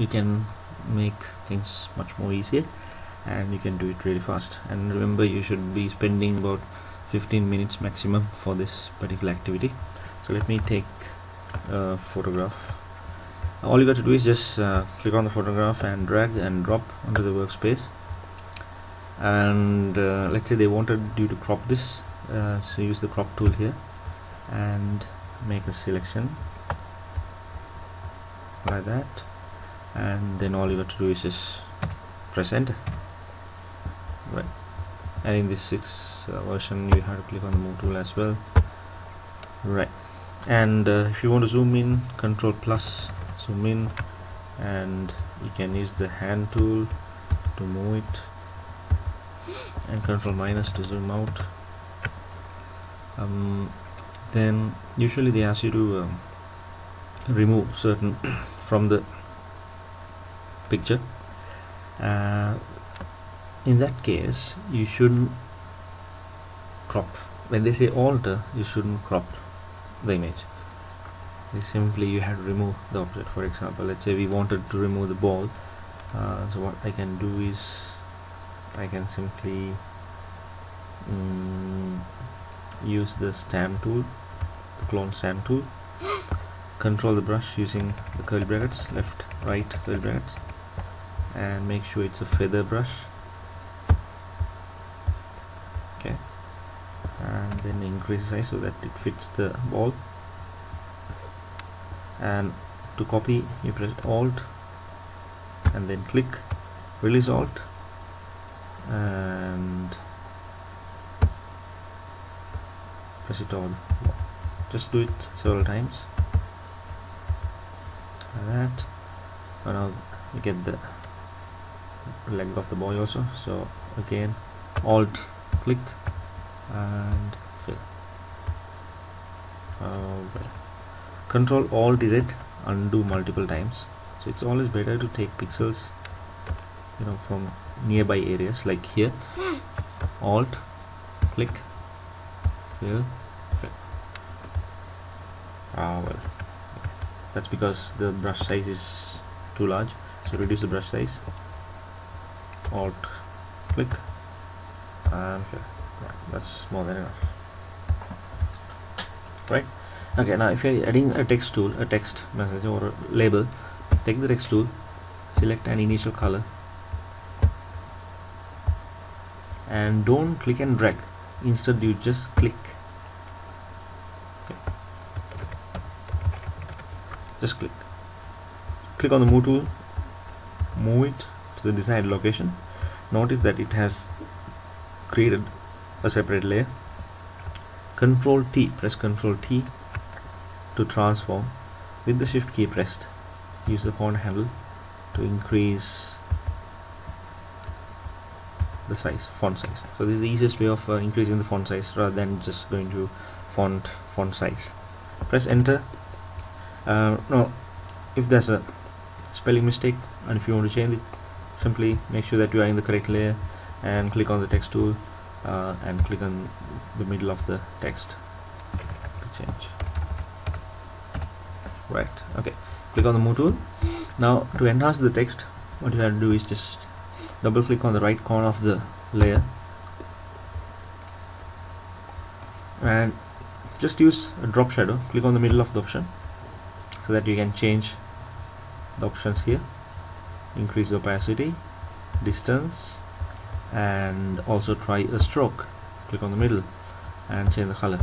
you can make things much more easier and you can do it really fast. And remember you should be spending about 15 minutes maximum for this particular activity. So let me take a photograph. All you got to do is just uh, click on the photograph and drag and drop onto the workspace. And uh, let's say they wanted you to crop this uh, so use the crop tool here and make a selection like that and then all you have to do is just press enter. Right. And in this 6 uh, version you have to click on the move tool as well. Right. And uh, if you want to zoom in control plus zoom in. And you can use the hand tool to move it. And control minus to zoom out. Um, then usually they ask you to um, remove certain from the picture. Uh, in that case you shouldn't crop. When they say alter you shouldn't crop the image. Simply you have to remove the object. For example let's say we wanted to remove the ball. Uh, so what I can do is I can simply um, use the stamp tool the clone stamp tool. Control the brush using the curly brackets left right curly brackets and make sure it's a feather brush. Okay. And then increase size so that it fits the ball. And to copy you press alt and then click release alt. And press it on. Just do it several times. Like that. And now you get the leg of the boy also. So again alt click and fill. Okay. control alt Z undo multiple times. So it's always better to take pixels you know from nearby areas like here. Alt click fill, fill. ah well that's because the brush size is too large. So reduce the brush size alt click. And. Right, that's more than enough. Right? Okay now if you're adding a text tool a text message or a label take the text tool select an initial color and don't click and drag. Instead you just click. Okay. just click. Click on the move tool. Move it to the desired location notice that it has created a separate layer. Control T press control T to transform. With the shift key pressed use the font handle to increase the size font size. So this is the easiest way of uh, increasing the font size rather than just going to font font size. Press enter. Uh, no if there's a spelling mistake and if you want to change it simply make sure that you are in the correct layer and click on the text tool uh, and click on the middle of the text to change. Right okay. Click on the move tool. Now to enhance the text what you have to do is just double click on the right corner of the layer. And just use a drop shadow. Click on the middle of the option so that you can change the options here increase opacity distance and also try a stroke. Click on the middle and change the color.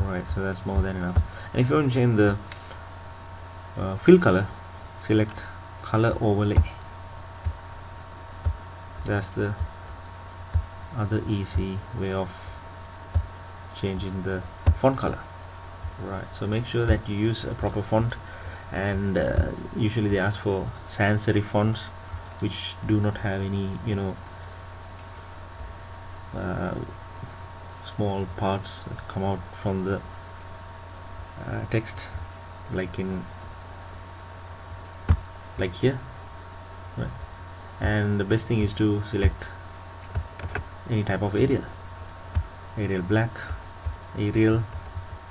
Alright so that's more than enough. And if you want to change the uh, fill color select color overlay. That's the other easy way of changing the font color. Right so make sure that you use a proper font and uh, usually they ask for sans serif fonts which do not have any you know uh, small parts that come out from the uh, text like in like here right? And the best thing is to select any type of area Arial black Arial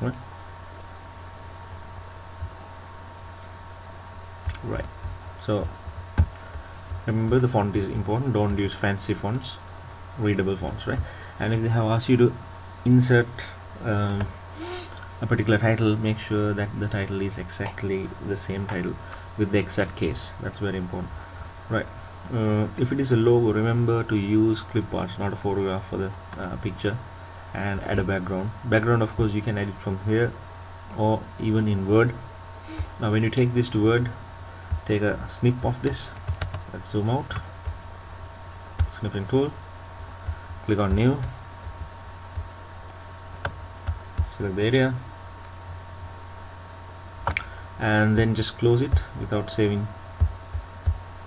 right right. So remember the font is important. Don't use fancy fonts. Readable fonts right? And if they have asked you to insert um, a particular title make sure that the title is exactly the same title with the exact case. That's very important. Right. Uh, if it is a logo remember to use clip arts not a photograph for the uh, picture and add a background. Background of course you can edit from here or even in word. Now when you take this to word take a snip of this. Let's zoom out. Snipping tool. Click on new. Select the area. And then just close it without saving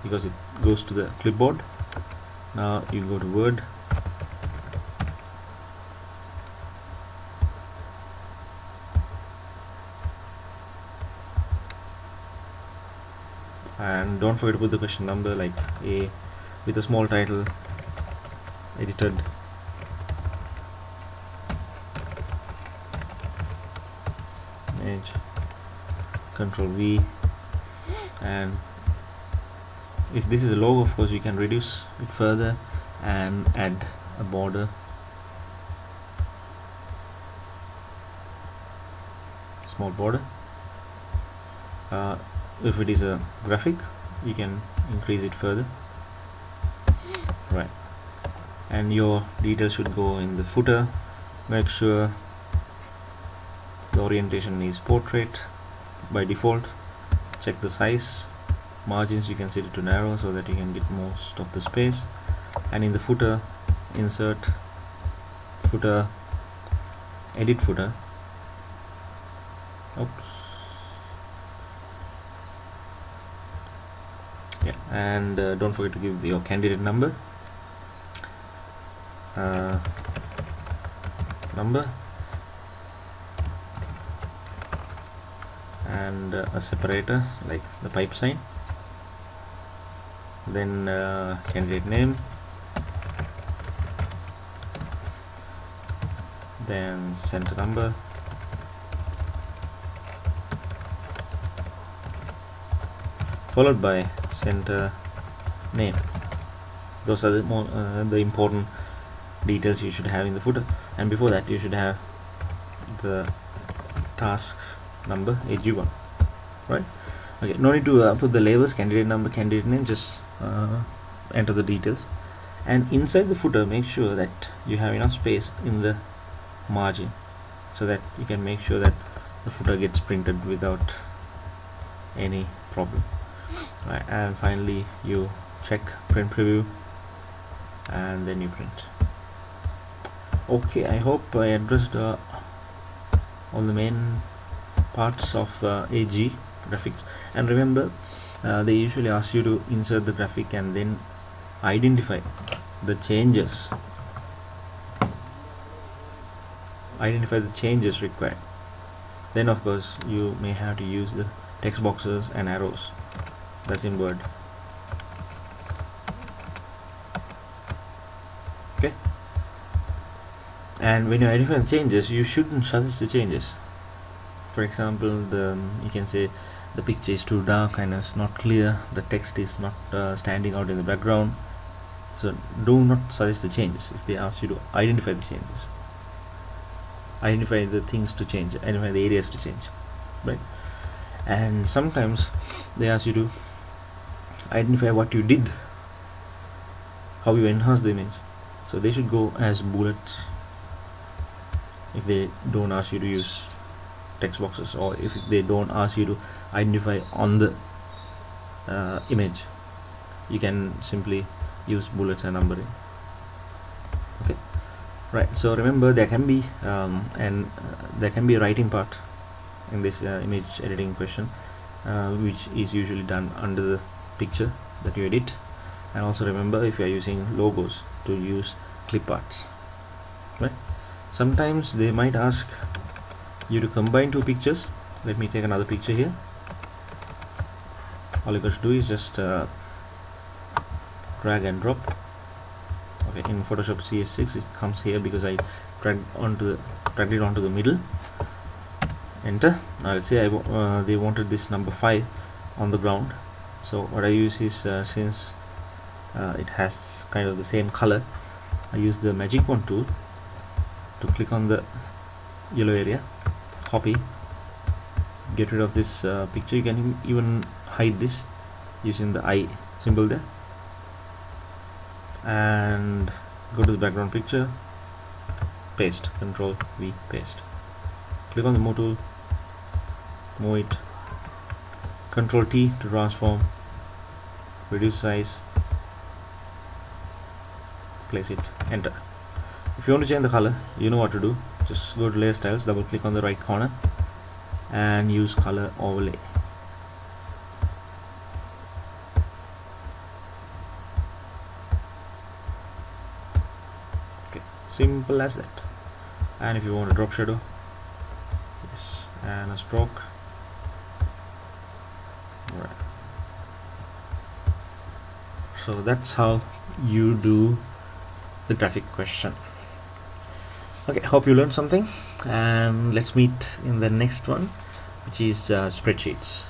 because it goes to the clipboard. Now you go to word and don't forget to put the question number like a with a small title edited. Image control V. And if this is a logo of course you can reduce it further and add a border. Small border. Uh, if it is a graphic you can increase it further. Right. And your details should go in the footer. Make sure the orientation is portrait by default. Check the size. Margins you can set it to narrow so that you can get most of the space. And in the footer insert footer edit footer. Oops yeah. And uh, don't forget to give your candidate number. Uh, number. And uh, a separator like the pipe sign. Then uh, candidate name. Then center number followed by center name. Those are the more uh, the important details you should have in the footer. And before that you should have the task number AG1 right? Okay no need to uh, put the labels candidate number candidate name just uh, enter the details. And inside the footer make sure that you have enough space in the margin so that you can make sure that the footer gets printed without any problem right and finally you check print preview and then you print. Okay I hope I addressed uh, all the main parts of uh, AG graphics. And remember uh, they usually ask you to insert the graphic and then identify the changes. Identify the changes required. Then of course you may have to use the text boxes and arrows that's in word. Okay. And when you identify changes you shouldn't suggest the changes. For example the you can say the picture is too dark and it's not clear the text is not uh, standing out in the background. So do not suggest the changes if they ask you to identify the changes. Identify the things to change identify the areas to change right? And sometimes they ask you to identify what you did. How you enhance the image. So they should go as bullets if they don't ask you to use text boxes or if they don't ask you to identify on the uh, image. You can simply use bullets and numbering okay. Right. So remember there can be um, and uh, there can be a writing part in this uh, image editing question uh, which is usually done under the picture that you edit. And also remember if you are using logos to use clip arts. Right? Sometimes they might ask you to combine two pictures. Let me take another picture here. All you got to do is just uh, drag and drop. Okay in Photoshop CS6 it comes here because I dragged onto the dragged it onto the middle. Enter. Now let's say I uh, they wanted this number 5 on the ground so what I use is uh, since uh, it has kind of the same color I use the magic wand tool to click on the yellow area copy get rid of this uh, picture. You can even hide this using the eye symbol there. And go to the background picture paste control V paste. Click on the move tool move it control T to transform reduce size place it enter. If you want to change the color you know what to do. Just go to layer styles double click on the right corner and use color overlay. Okay simple as that. And if you want a drop shadow yes and a stroke right so that's how you do the graphic question. Okay hope you learned something and let's meet in the next one which is uh, spreadsheets